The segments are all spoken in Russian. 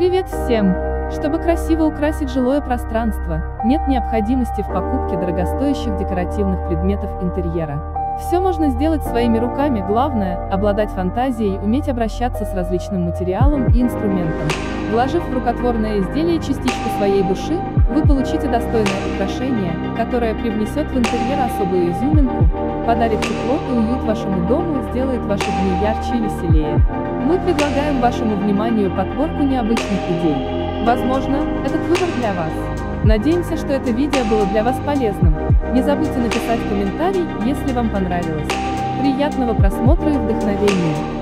Привет всем! Чтобы красиво украсить жилое пространство, нет необходимости в покупке дорогостоящих декоративных предметов интерьера. Все можно сделать своими руками, главное – обладать фантазией, уметь обращаться с различным материалом и инструментом. Вложив в рукотворное изделие частичку своей души, вы получите достойное украшение, которое привнесет в интерьер особую изюминку, подарит тепло и уют вашему дому, сделает ваши дни ярче и веселее. Мы предлагаем вашему вниманию подборку необычных идей. Возможно, этот выбор для вас. Надеемся, что это видео было для вас полезным. Не забудьте написать комментарий, если вам понравилось. Приятного просмотра и вдохновения!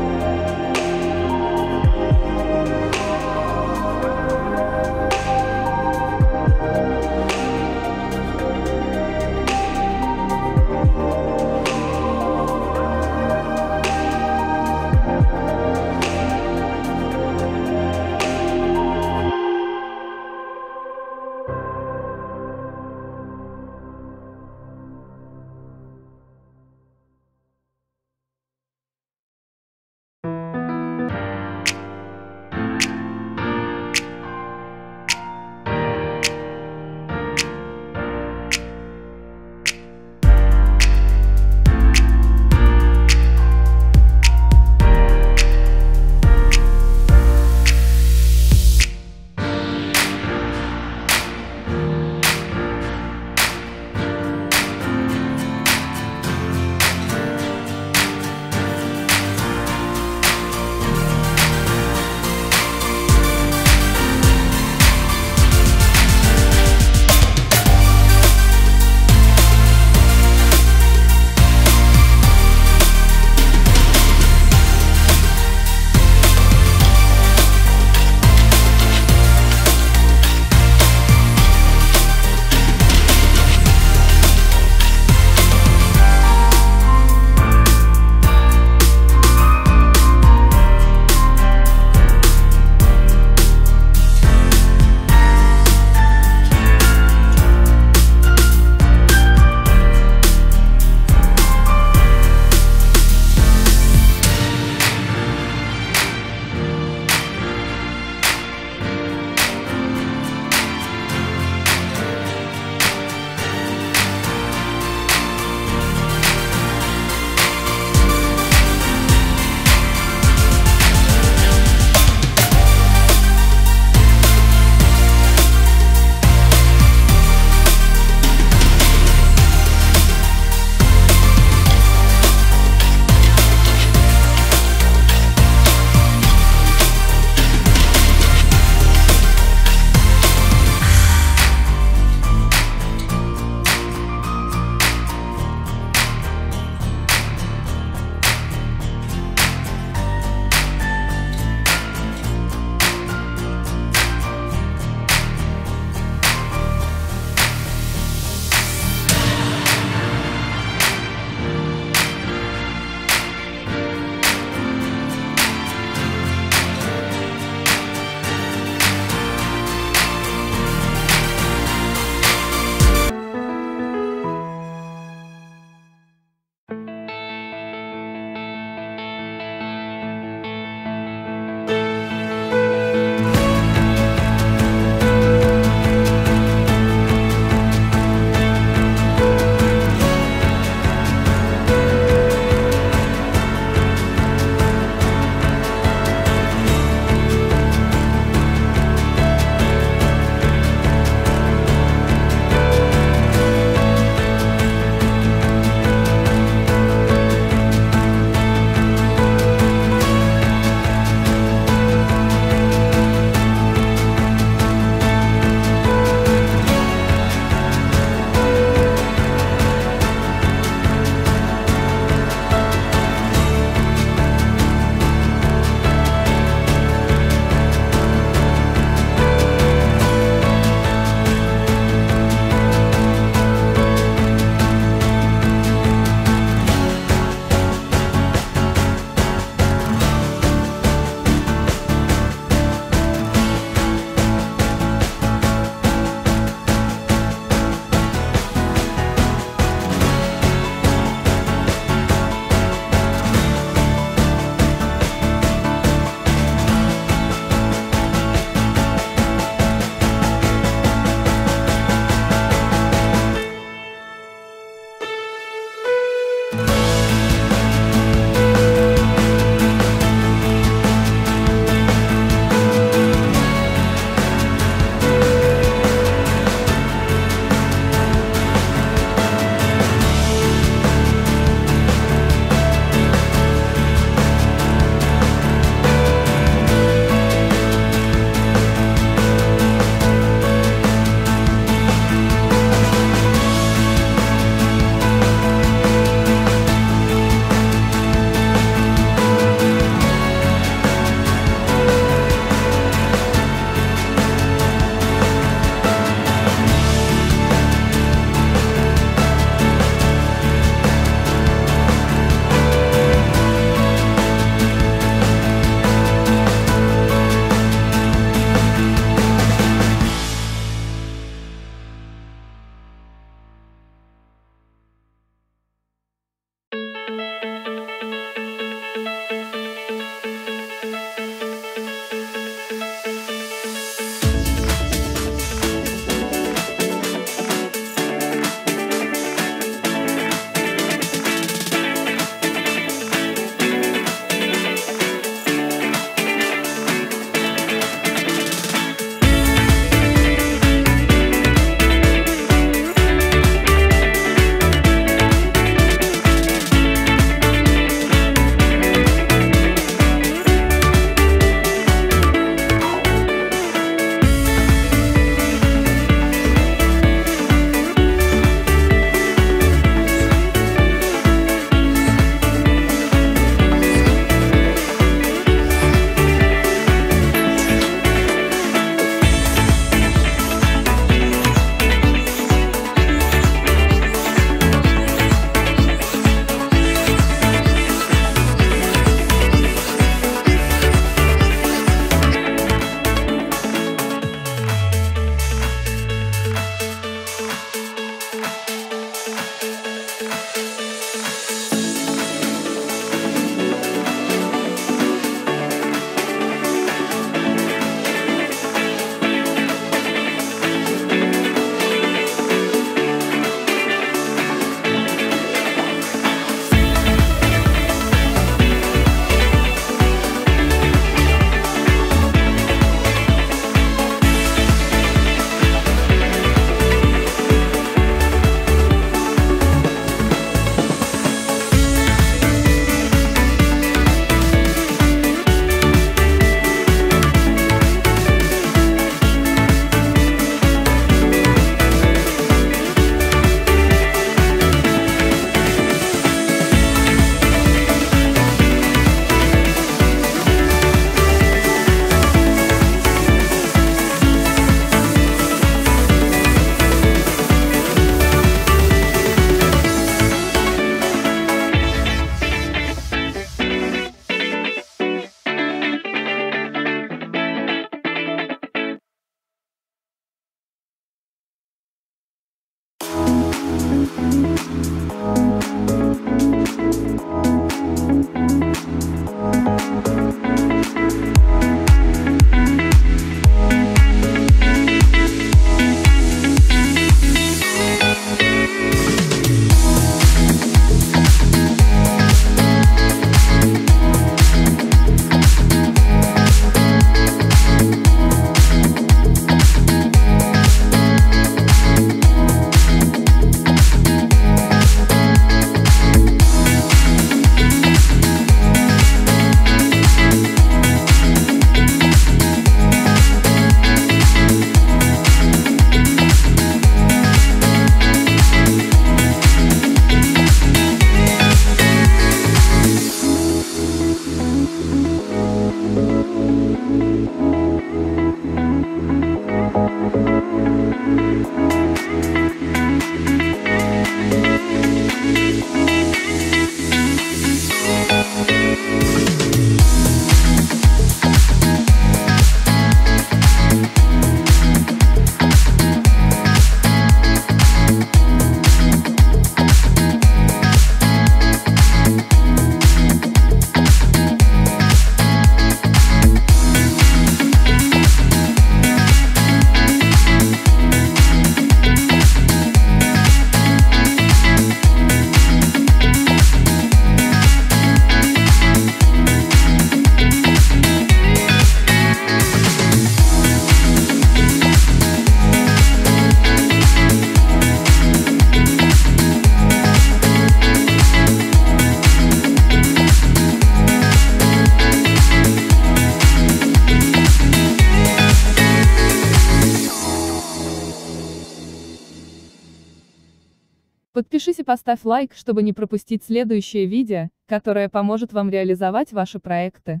Подпишись и поставь лайк, чтобы не пропустить следующее видео, которое поможет вам реализовать ваши проекты.